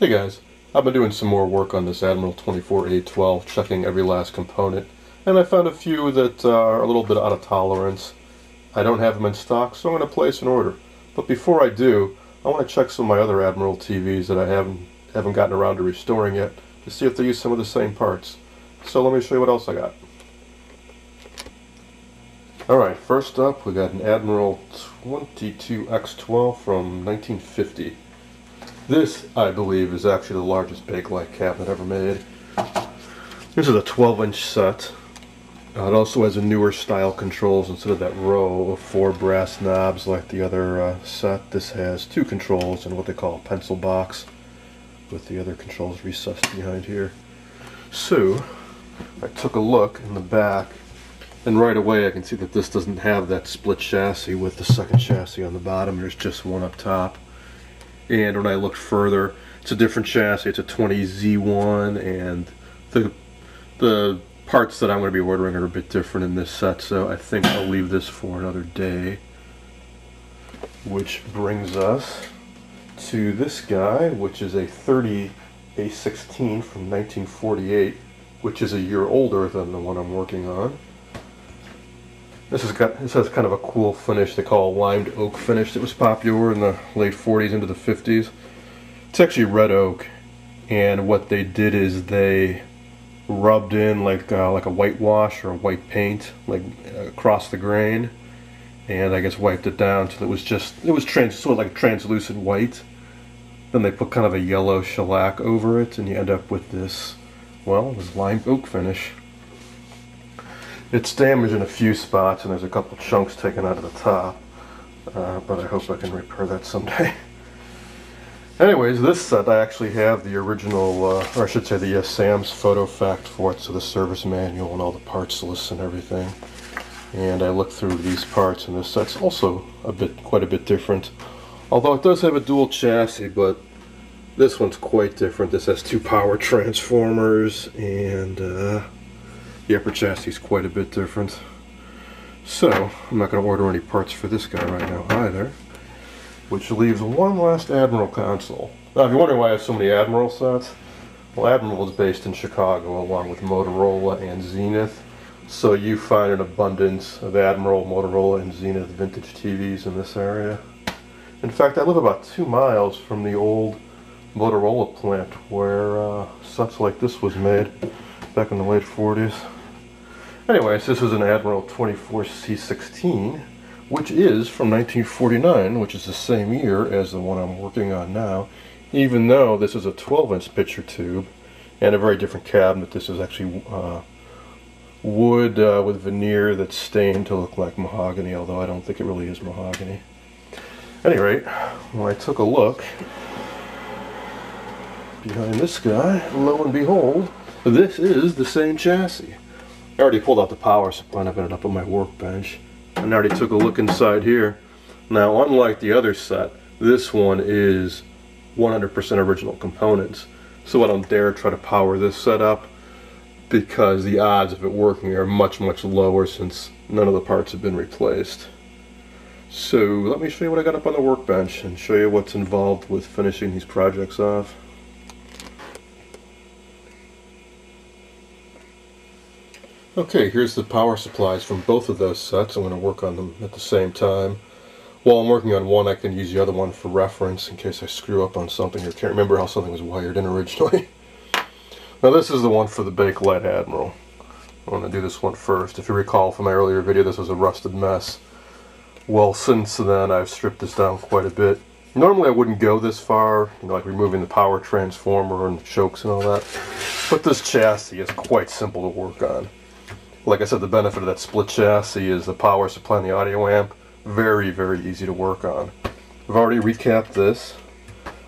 Hey guys, I've been doing some more work on this Admiral 24A12, checking every last component, and I found a few that uh, are a little bit out of tolerance. I don't have them in stock, so I'm going to place an order. But before I do, I want to check some of my other Admiral TVs that I haven't haven't gotten around to restoring yet to see if they use some of the same parts. So let me show you what else I got. Alright, first up we got an Admiral 22X12 from 1950. This, I believe, is actually the largest Bakelite cabinet ever made. This is a 12 inch set. Uh, it also has a newer style controls instead of that row of four brass knobs like the other uh, set. This has two controls and what they call a pencil box with the other controls recessed behind here. So, I took a look in the back and right away I can see that this doesn't have that split chassis with the second chassis on the bottom. There's just one up top and when I looked further it's a different chassis. It's a 20Z1 and the the parts that I'm going to be ordering are a bit different in this set so I think I'll leave this for another day. Which brings us to this guy which is a 30 A16 from 1948 which is a year older than the one I'm working on this has got this has kind of a cool finish they call a limed oak finish that was popular in the late 40s into the 50s. It's actually red oak, and what they did is they rubbed in like uh, like a whitewash or a white paint like across the grain, and I guess wiped it down till it was just it was trans sort of like translucent white. Then they put kind of a yellow shellac over it, and you end up with this well this lime oak finish. It's damaged in a few spots and there's a couple chunks taken out of the top. Uh, but I hope I can repair that someday. Anyways, this set I actually have the original, uh, or I should say the uh, Sam's Photofact for it, so the service manual and all the parts lists and everything. And I looked through these parts and this set's also a bit, quite a bit different. Although it does have a dual chassis, but this one's quite different. This has two power transformers and uh, the upper chassis is quite a bit different. So, I'm not going to order any parts for this guy right now either. Which leaves one last Admiral console. Now, if you're wondering why I have so many Admiral sets, well, Admiral is based in Chicago along with Motorola and Zenith. So you find an abundance of Admiral, Motorola, and Zenith vintage TVs in this area. In fact, I live about two miles from the old Motorola plant where uh, sets like this was made back in the late 40s. Anyways, this is an Admiral 24C16, which is from 1949, which is the same year as the one I'm working on now, even though this is a 12-inch picture tube and a very different cabinet. This is actually uh, wood uh, with veneer that's stained to look like mahogany, although I don't think it really is mahogany. At any rate, when I took a look behind this guy, lo and behold, this is the same chassis. I already pulled out the power supply and I've got it up on my workbench. And I already took a look inside here. Now, unlike the other set, this one is 100% original components. So I don't dare try to power this setup because the odds of it working are much, much lower since none of the parts have been replaced. So let me show you what I got up on the workbench and show you what's involved with finishing these projects off. Okay, here's the power supplies from both of those sets. I'm going to work on them at the same time. While I'm working on one, I can use the other one for reference in case I screw up on something or can't remember how something was wired in originally. now this is the one for the Bakelite Admiral. I'm going to do this one first. If you recall from my earlier video, this was a rusted mess. Well, since then, I've stripped this down quite a bit. Normally I wouldn't go this far, you know, like removing the power transformer and the chokes and all that. But this chassis is quite simple to work on like I said, the benefit of that split chassis is the power supply and the audio amp. Very, very easy to work on. I've already recapped this.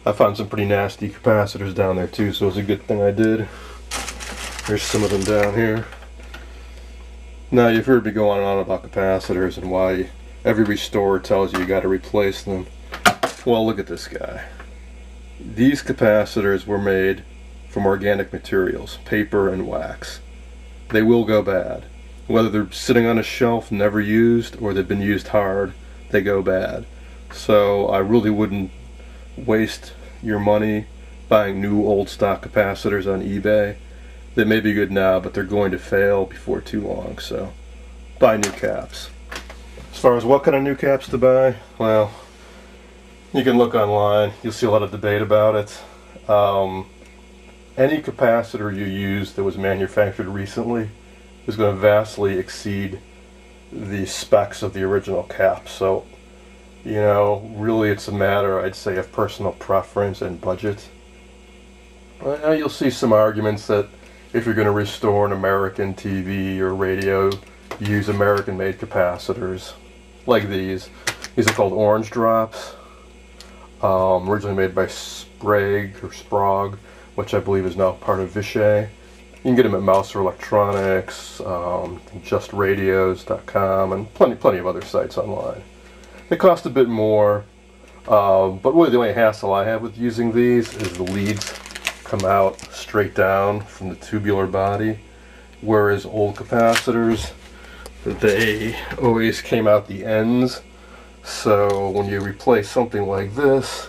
I found some pretty nasty capacitors down there too, so it's a good thing I did. There's some of them down here. Now you've heard me go on and on about capacitors and why every restorer tells you you got to replace them. Well, look at this guy. These capacitors were made from organic materials, paper and wax they will go bad. Whether they're sitting on a shelf, never used, or they've been used hard, they go bad. So I really wouldn't waste your money buying new old stock capacitors on eBay. They may be good now, but they're going to fail before too long, so buy new caps. As far as what kind of new caps to buy, well, you can look online. You'll see a lot of debate about it. Um, any capacitor you use that was manufactured recently is going to vastly exceed the specs of the original cap. So, you know, really it's a matter, I'd say, of personal preference and budget. Well, you'll see some arguments that if you're going to restore an American TV or radio, use American-made capacitors like these. These are called orange drops, um, originally made by Sprague or Sprague, which I believe is now part of Vishay. You can get them at Mouser Electronics, um, JustRadios.com, and plenty, plenty of other sites online. They cost a bit more, uh, but really the only hassle I have with using these is the leads come out straight down from the tubular body, whereas old capacitors, they always came out the ends. So when you replace something like this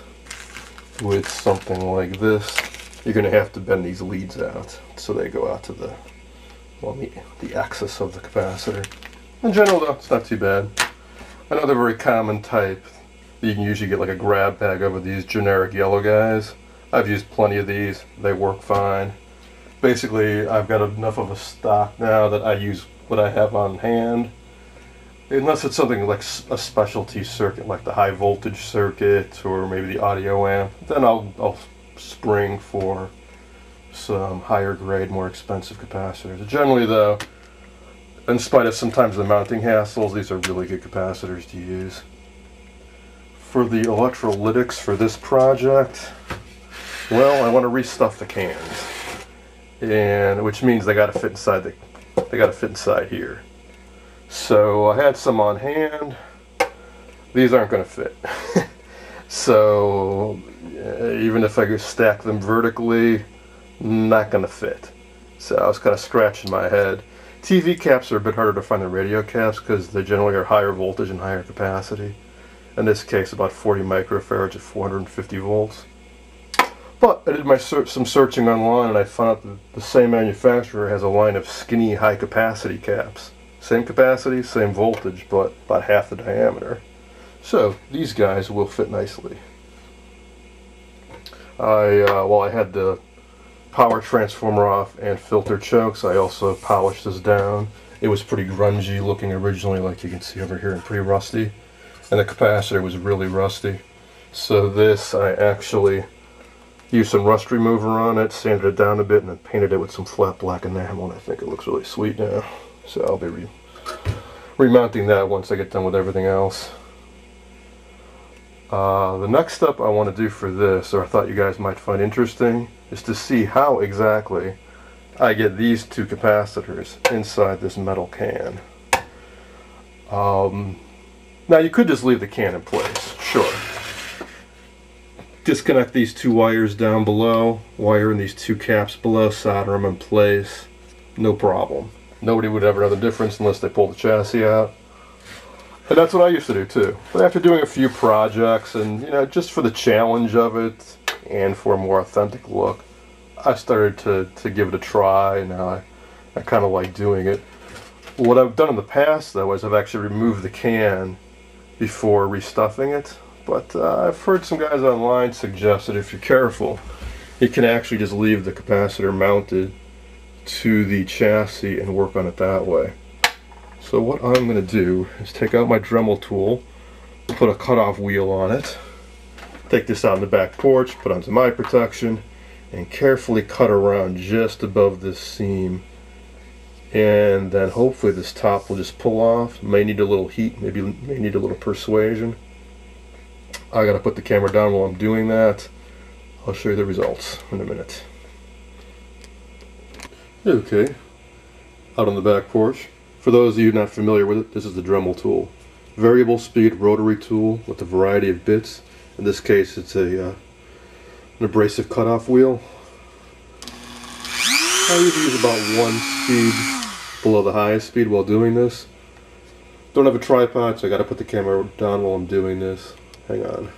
with something like this, you're going to have to bend these leads out so they go out to the well the, the axis of the capacitor. In general though, it's not too bad. Another very common type you can usually get like a grab bag over these generic yellow guys. I've used plenty of these. They work fine. Basically, I've got enough of a stock now that I use what I have on hand. Unless it's something like a specialty circuit, like the high voltage circuit or maybe the audio amp, then I'll, I'll spring for some higher grade, more expensive capacitors. Generally though, in spite of sometimes the mounting hassles, these are really good capacitors to use. For the electrolytics for this project, well, I want to restuff the cans. And which means they got to fit inside the they got to fit inside here. So I had some on hand. These aren't going to fit. so uh, even if I stack them vertically, not going to fit. So I was kind of scratching my head. TV caps are a bit harder to find than radio caps because they generally are higher voltage and higher capacity. In this case, about 40 microfarads at 450 volts. But I did my some searching online and I found that the same manufacturer has a line of skinny high capacity caps. Same capacity, same voltage, but about half the diameter. So these guys will fit nicely. I, uh, well, I had the power transformer off and filter chokes. I also polished this down. It was pretty grungy looking originally, like you can see over here, and pretty rusty. And the capacitor was really rusty. So this, I actually used some rust remover on it, sanded it down a bit, and then painted it with some flat black enamel, and I think it looks really sweet now. So I'll be re remounting that once I get done with everything else. Uh, the next step I want to do for this, or I thought you guys might find interesting, is to see how exactly I get these two capacitors inside this metal can. Um, now you could just leave the can in place, sure. Disconnect these two wires down below, wire in these two caps below, solder them in place, no problem. Nobody would ever know the difference unless they pull the chassis out. And that's what I used to do too. But after doing a few projects and, you know, just for the challenge of it and for a more authentic look, I started to, to give it a try and now I, I kind of like doing it. What I've done in the past though is I've actually removed the can before restuffing it. But uh, I've heard some guys online suggest that if you're careful, you can actually just leave the capacitor mounted to the chassis and work on it that way. So what I'm going to do is take out my Dremel tool, put a cutoff wheel on it, take this out on the back porch, put on some eye protection, and carefully cut around just above this seam. And then hopefully this top will just pull off. May need a little heat, maybe may need a little persuasion. I gotta put the camera down while I'm doing that. I'll show you the results in a minute. Okay, out on the back porch, for those of you not familiar with it, this is the Dremel tool. Variable speed rotary tool with a variety of bits. In this case, it's a uh, an abrasive cutoff wheel. I usually use about one speed below the highest speed while doing this. Don't have a tripod, so I gotta put the camera down while I'm doing this. Hang on.